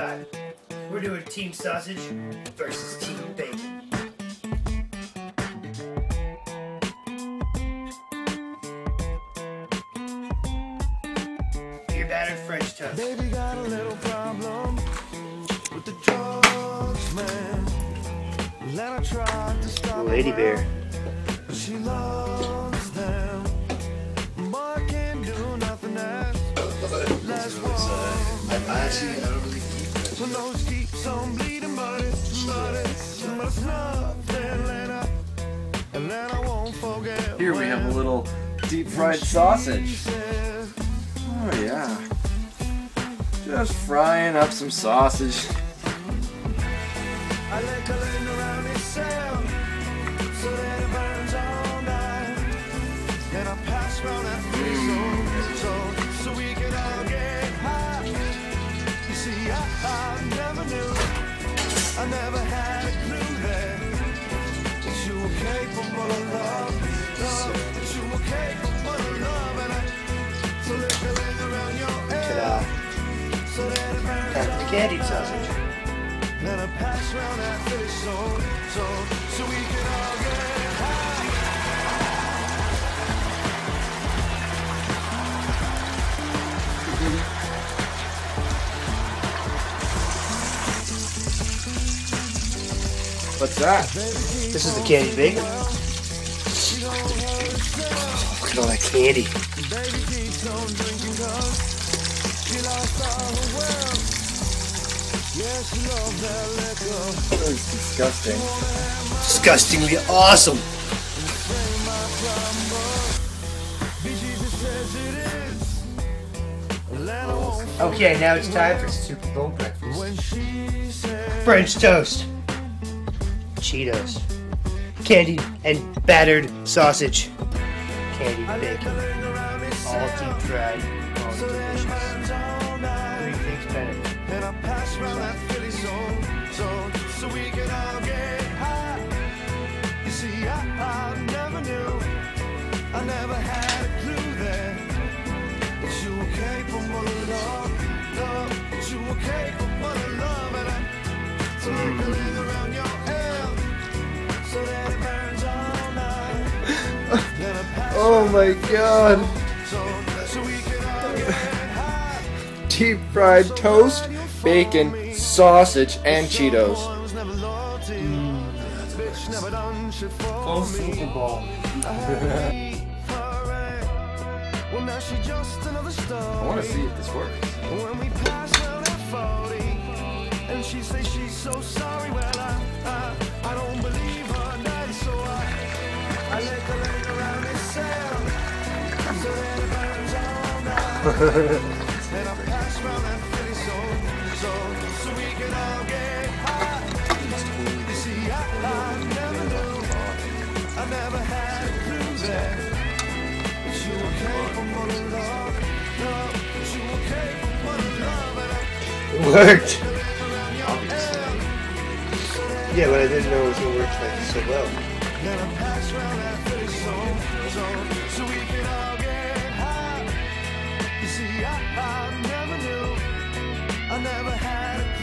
time. We're doing Team Sausage versus Team Bacon. Your battered French toast. Baby got a little problem with the drugs, man. Then I tried to stop Lady Bear. She loves them. Boy, I can't do nothing else. Let's walk. On bleeding, but it's, but it's, but it's nothing, and I, and then I won't forget. Here we have a little deep fried sausage. Oh yeah. Just frying up some sausage. I I, never knew, I never had a clue that, that you were capable of love, love, that you were capable of love. And I, so lick a laying around your Ta-da. so that it burns Time for the candied sausage. then I pass around that fish so, so, so we can all get high. What's that? This is the candied bacon. Look at all that candy. Baby keeps on drinking 'cause she lost all her world. Yeah, she loves that was disgusting. Disgustingly awesome. Be Jesus says it is. And then I won't Okay, now it's time for Super Bowl breakfast. when she said, French toast, Cheetos, candied and battered sausage, candied bacon, laying around me all deep fried, all delicious. burns all night. Three things better. And I pass around that Philly zone, zone, so we can all get high. You see, I, I never knew, I never had Oh my god. zone, so we can all get high. Deep fried toast, bacon, sausage, and Cheetos. Full Super Bowl. Well, now she just another story. I want to see if this works. When we pass out at 40, and she says she's so sorry. Well, I, I, I don't believe worked. Yeah, but I didn't know it was gonna work like so well. See, I, I never knew, I never had